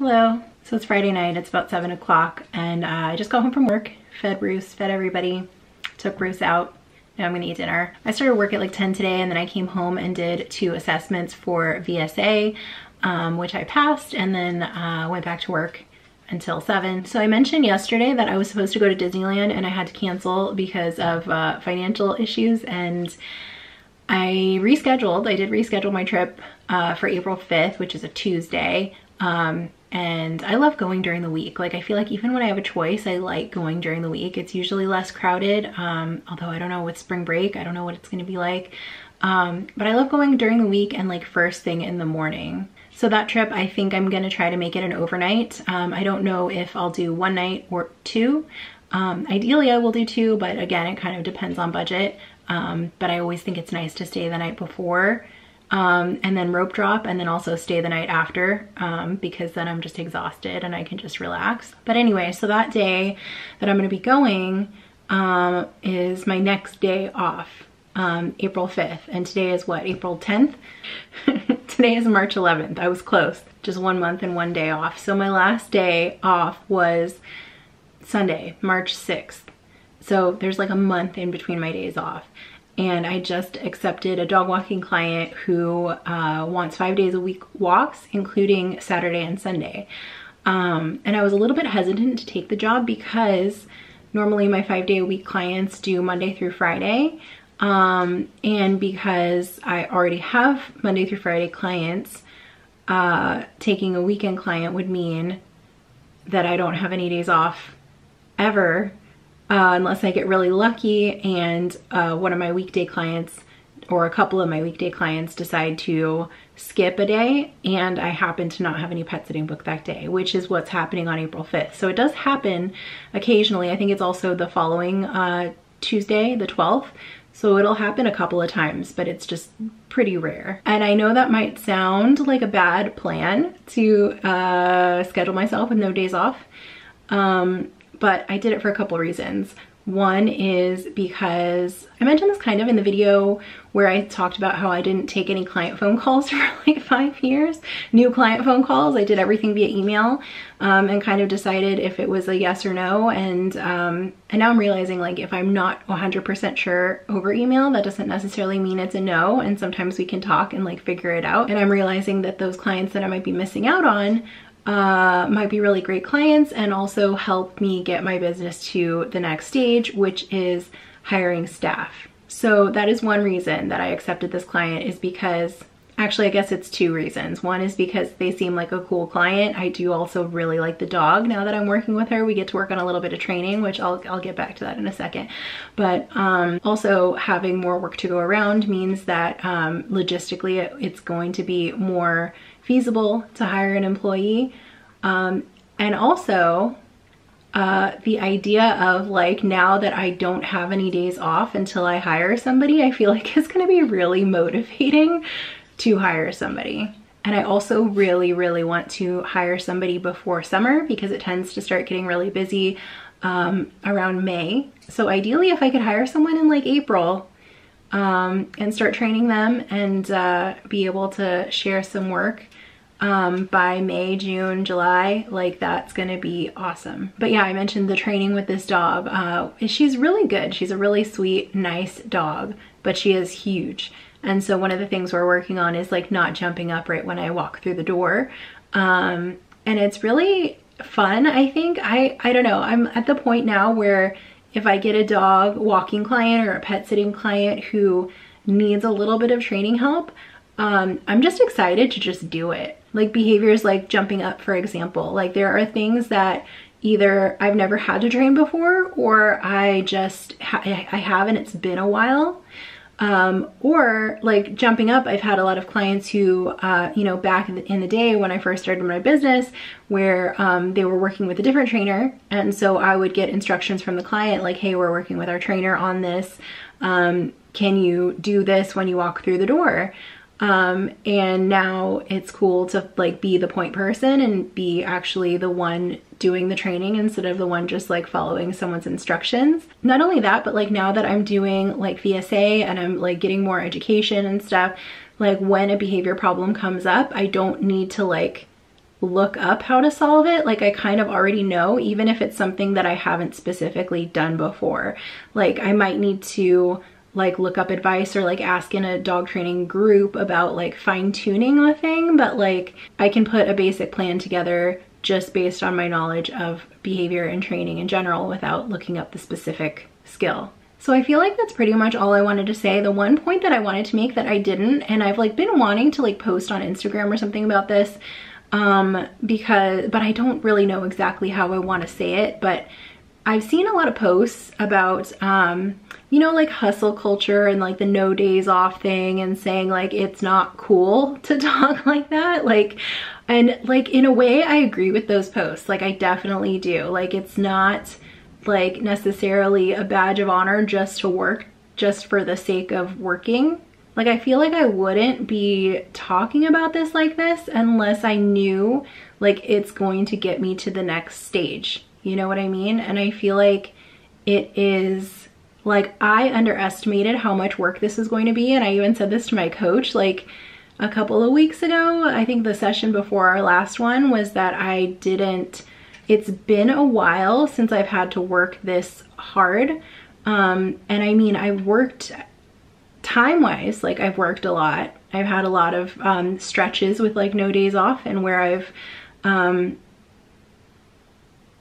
Hello. So it's Friday night, it's about seven o'clock and uh, I just got home from work, fed Bruce, fed everybody, took Bruce out. Now I'm gonna eat dinner. I started work at like 10 today and then I came home and did two assessments for VSA, um, which I passed and then uh, went back to work until 7. So I mentioned yesterday that I was supposed to go to Disneyland and I had to cancel because of uh, financial issues and I rescheduled. I did reschedule my trip uh, for April 5th, which is a Tuesday. Um, and I love going during the week. Like I feel like even when I have a choice, I like going during the week. It's usually less crowded, um, although I don't know with spring break, I don't know what it's gonna be like. Um, but I love going during the week and like first thing in the morning. So that trip, I think I'm gonna try to make it an overnight. Um, I don't know if I'll do one night or two. Um, ideally I will do two, but again, it kind of depends on budget. Um, but I always think it's nice to stay the night before um, and then rope drop and then also stay the night after um, because then I'm just exhausted and I can just relax. But anyway, so that day that I'm gonna be going um, is my next day off, um, April 5th. And today is what, April 10th? today is March 11th, I was close. Just one month and one day off. So my last day off was Sunday, March 6th. So there's like a month in between my days off and I just accepted a dog walking client who uh, wants five days a week walks, including Saturday and Sunday. Um, and I was a little bit hesitant to take the job because normally my five day a week clients do Monday through Friday. Um, and because I already have Monday through Friday clients, uh, taking a weekend client would mean that I don't have any days off ever uh, unless I get really lucky and uh, one of my weekday clients or a couple of my weekday clients decide to skip a day and I happen to not have any pet sitting booked that day, which is what's happening on April 5th. So it does happen occasionally. I think it's also the following uh, Tuesday, the 12th. So it'll happen a couple of times, but it's just pretty rare. And I know that might sound like a bad plan to uh, schedule myself with no days off. Um, but I did it for a couple reasons. One is because I mentioned this kind of in the video where I talked about how I didn't take any client phone calls for like five years. New client phone calls, I did everything via email um, and kind of decided if it was a yes or no. And, um, and now I'm realizing like if I'm not 100% sure over email, that doesn't necessarily mean it's a no. And sometimes we can talk and like figure it out. And I'm realizing that those clients that I might be missing out on uh, might be really great clients and also help me get my business to the next stage, which is hiring staff. So that is one reason that I accepted this client is because Actually, I guess it's two reasons. One is because they seem like a cool client. I do also really like the dog. Now that I'm working with her, we get to work on a little bit of training, which I'll, I'll get back to that in a second. But um, also having more work to go around means that um, logistically it's going to be more feasible to hire an employee. Um, and also uh, the idea of like now that I don't have any days off until I hire somebody, I feel like it's gonna be really motivating to hire somebody. And I also really, really want to hire somebody before summer because it tends to start getting really busy um, around May. So ideally if I could hire someone in like April um, and start training them and uh, be able to share some work um, by May, June, July, like that's gonna be awesome. But yeah, I mentioned the training with this dog. Uh, she's really good. She's a really sweet, nice dog, but she is huge. And so one of the things we're working on is like not jumping up right when I walk through the door. Um, and it's really fun, I think. I, I don't know, I'm at the point now where if I get a dog walking client or a pet sitting client who needs a little bit of training help, um, I'm just excited to just do it. Like behaviors like jumping up, for example. Like there are things that either I've never had to train before or I just, ha I have and it's been a while. Um, or like jumping up, I've had a lot of clients who, uh, you know, back in the, in the, day when I first started my business where um, they were working with a different trainer. And so I would get instructions from the client like, hey, we're working with our trainer on this. Um, can you do this when you walk through the door? Um, and now it's cool to like be the point person and be actually the one doing the training instead of the one just like following someone's instructions. Not only that, but like now that I'm doing like VSA and I'm like getting more education and stuff, like when a behavior problem comes up, I don't need to like look up how to solve it. Like I kind of already know, even if it's something that I haven't specifically done before. Like I might need to like look up advice or like ask in a dog training group about like fine tuning a thing, but like I can put a basic plan together just based on my knowledge of behavior and training in general without looking up the specific skill. So I feel like that's pretty much all I wanted to say. The one point that I wanted to make that I didn't, and I've like been wanting to like post on Instagram or something about this, um, because, but I don't really know exactly how I want to say it, but I've seen a lot of posts about, um, you know, like hustle culture and like the no days off thing and saying like it's not cool to talk like that. Like, and like in a way I agree with those posts. Like I definitely do. Like it's not like necessarily a badge of honor just to work just for the sake of working. Like I feel like I wouldn't be talking about this like this unless I knew like it's going to get me to the next stage. You know what I mean? And I feel like it is like I underestimated how much work this is going to be and I even said this to my coach like a couple of weeks ago. I think the session before our last one was that I didn't it's been a while since I've had to work this hard. Um, and I mean, I've worked time-wise, like I've worked a lot. I've had a lot of um, stretches with like no days off and where I've, um,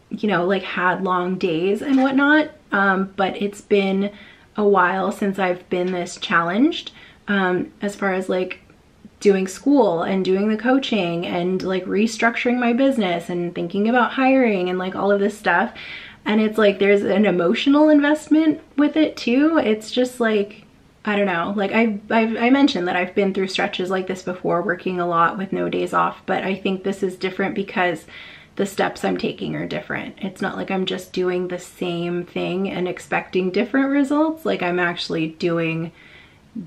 you know, like had long days and whatnot. Um, but it's been a while since I've been this challenged um, as far as like doing school and doing the coaching and like restructuring my business and thinking about hiring and like all of this stuff. And it's like there's an emotional investment with it too. It's just like, I don't know, like I, I've, I mentioned that I've been through stretches like this before, working a lot with no days off, but I think this is different because the steps I'm taking are different. It's not like I'm just doing the same thing and expecting different results. Like I'm actually doing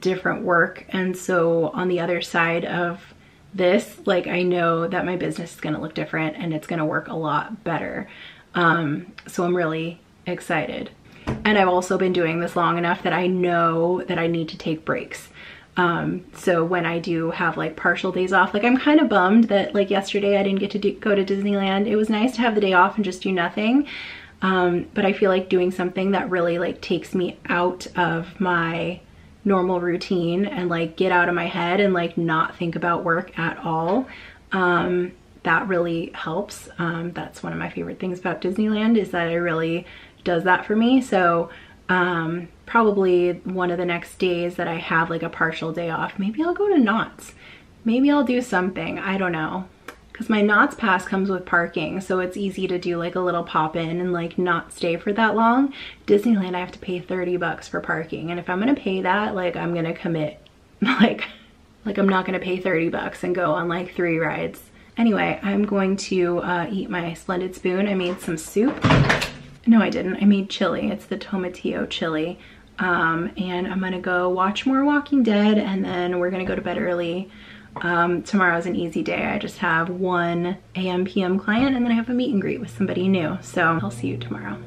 different work. And so on the other side of this, like I know that my business is gonna look different and it's gonna work a lot better. Um, so I'm really excited. And I've also been doing this long enough that I know that I need to take breaks. Um, so when I do have like partial days off, like I'm kind of bummed that like yesterday I didn't get to do, go to Disneyland. It was nice to have the day off and just do nothing. Um, but I feel like doing something that really like takes me out of my normal routine and like get out of my head and like not think about work at all. Um, that really helps. Um, that's one of my favorite things about Disneyland is that it really does that for me. So um, probably one of the next days that I have like a partial day off, maybe I'll go to Knott's. Maybe I'll do something. I don't know. Because my Knott's pass comes with parking so it's easy to do like a little pop in and like not stay for that long. Disneyland i have to pay 30 bucks for parking and if i'm gonna pay that like i'm gonna commit. Like like i'm not gonna pay 30 bucks and go on like three rides. Anyway i'm going to uh, eat my splendid spoon. I made some soup. No i didn't. I made chili. It's the tomatillo chili um, and i'm gonna go watch more walking dead and then we're gonna go to bed early um, tomorrow's an easy day. I just have one AM PM client and then I have a meet and greet with somebody new. So I'll see you tomorrow.